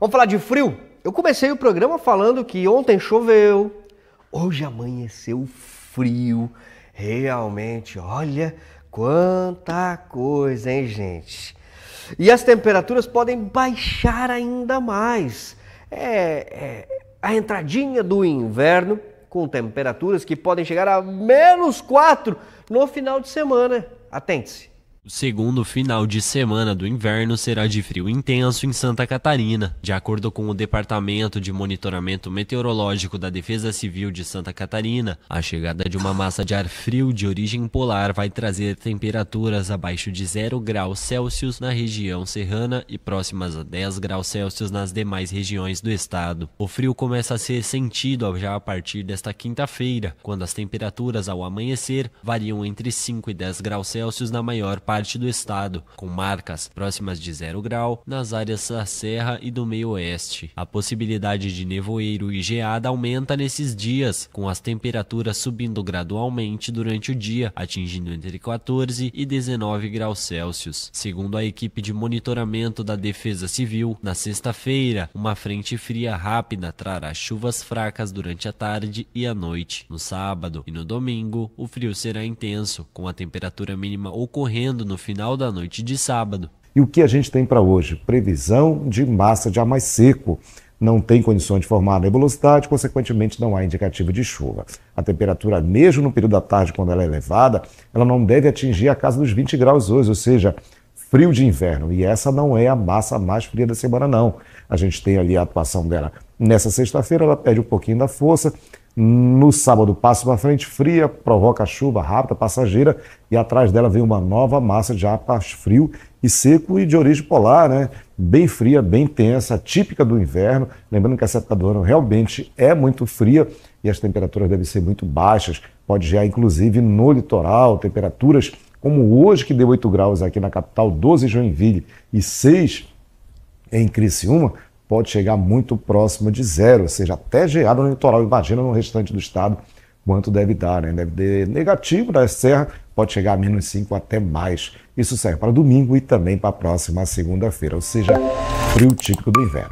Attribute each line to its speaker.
Speaker 1: Vamos falar de frio? Eu comecei o programa falando que ontem choveu, hoje amanheceu frio. Realmente, olha quanta coisa, hein, gente? E as temperaturas podem baixar ainda mais. É, é a entradinha do inverno com temperaturas que podem chegar a menos 4 no final de semana. Atente-se.
Speaker 2: O segundo final de semana do inverno será de frio intenso em Santa Catarina. De acordo com o Departamento de Monitoramento Meteorológico da Defesa Civil de Santa Catarina, a chegada de uma massa de ar frio de origem polar vai trazer temperaturas abaixo de 0 graus Celsius na região serrana e próximas a 10 graus Celsius nas demais regiões do estado. O frio começa a ser sentido já a partir desta quinta-feira, quando as temperaturas ao amanhecer variam entre 5 e 10 graus Celsius na maior parte parte do estado, com marcas próximas de zero grau nas áreas da Serra e do Meio Oeste. A possibilidade de nevoeiro e geada aumenta nesses dias, com as temperaturas subindo gradualmente durante o dia, atingindo entre 14 e 19 graus Celsius. Segundo a equipe de monitoramento da Defesa Civil, na sexta-feira, uma frente fria rápida trará chuvas fracas durante a tarde e a noite. No sábado e no domingo, o frio será intenso, com a temperatura mínima ocorrendo no final da noite de sábado.
Speaker 3: E o que a gente tem para hoje? Previsão de massa de ar mais seco. Não tem condições de formar nebulosidade, consequentemente não há indicativo de chuva. A temperatura, mesmo no período da tarde, quando ela é elevada, ela não deve atingir a casa dos 20 graus hoje, ou seja, frio de inverno. E essa não é a massa mais fria da semana, não. A gente tem ali a atuação dela nessa sexta-feira, ela perde um pouquinho da força, no sábado passa uma frente fria, provoca chuva rápida, passageira, e atrás dela vem uma nova massa de ar frio e seco e de origem polar, né? Bem fria, bem tensa, típica do inverno. Lembrando que essa época do ano realmente é muito fria e as temperaturas devem ser muito baixas. Pode gear, inclusive, no litoral, temperaturas como hoje, que deu 8 graus aqui na capital, 12 em Joinville e 6 em Criciúma, pode chegar muito próximo de zero, ou seja, até geada no litoral. Imagina no restante do estado quanto deve dar, né? Deve ter negativo da serra, pode chegar a menos 5 até mais. Isso serve para domingo e também para a próxima segunda-feira, ou seja, frio típico do inverno.